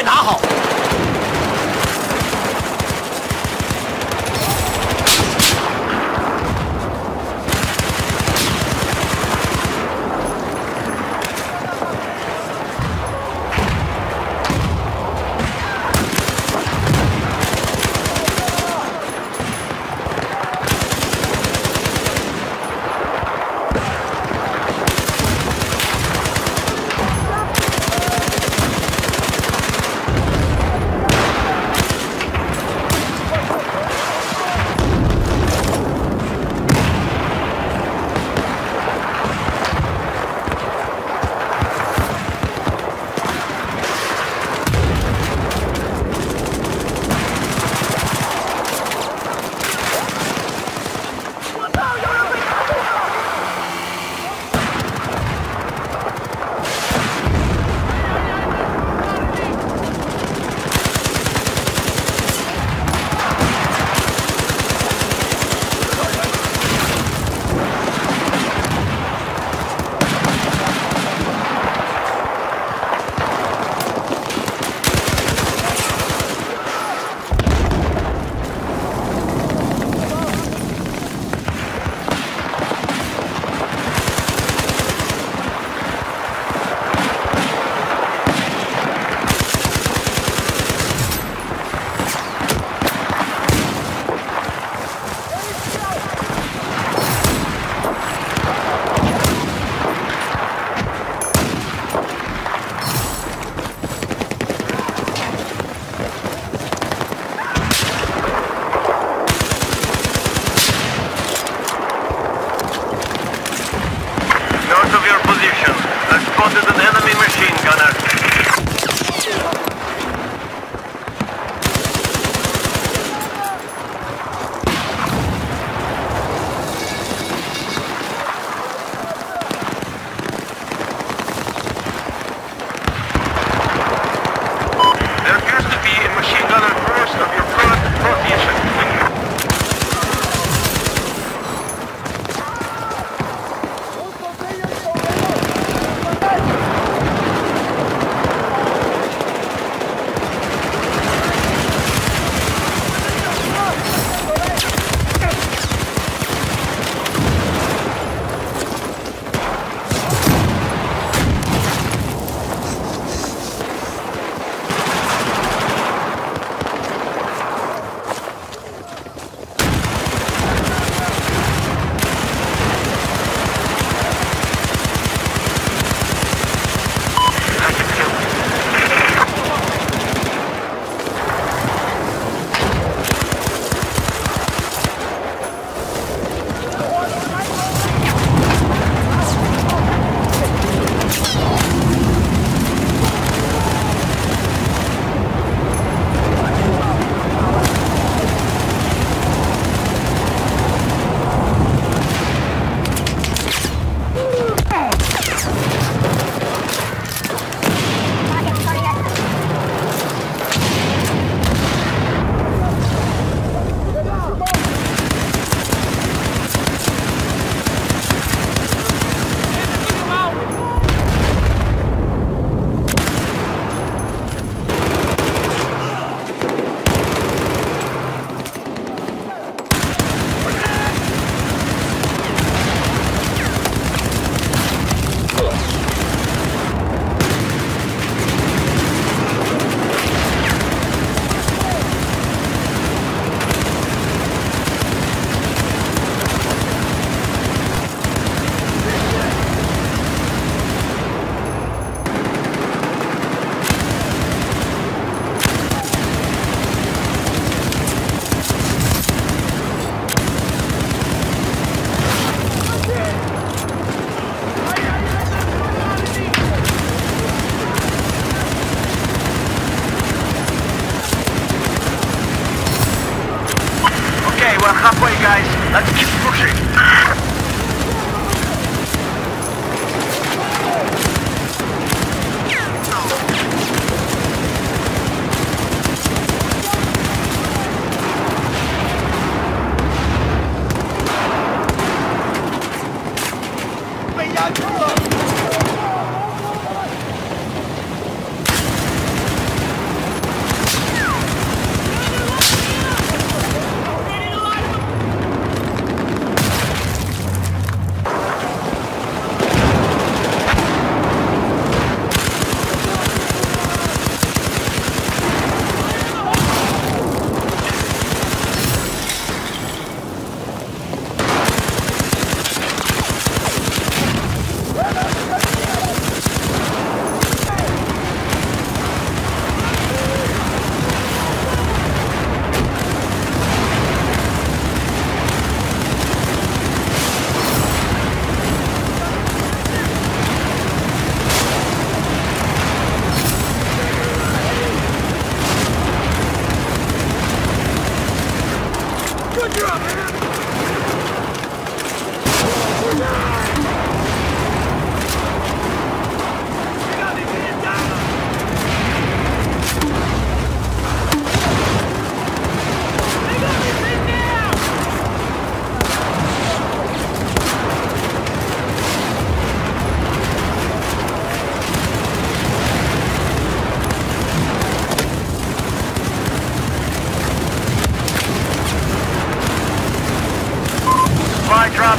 快拿好。なき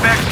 Back